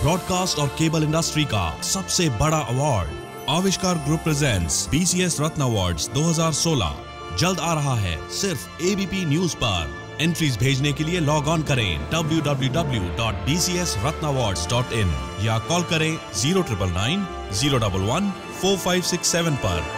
Broadcast और cable industry का सबसे बड़ा award Avishkar group presents BCS Ratna awards 2016 जल्द आ रहा है, सिर्फ़ एबीपी न्यूज़ पर। एंट्रीज भेजने के लिए लॉग ऑन करें www.bcsratnawards.in या कॉल करें zero triple nine zero double one four five six seven आरोप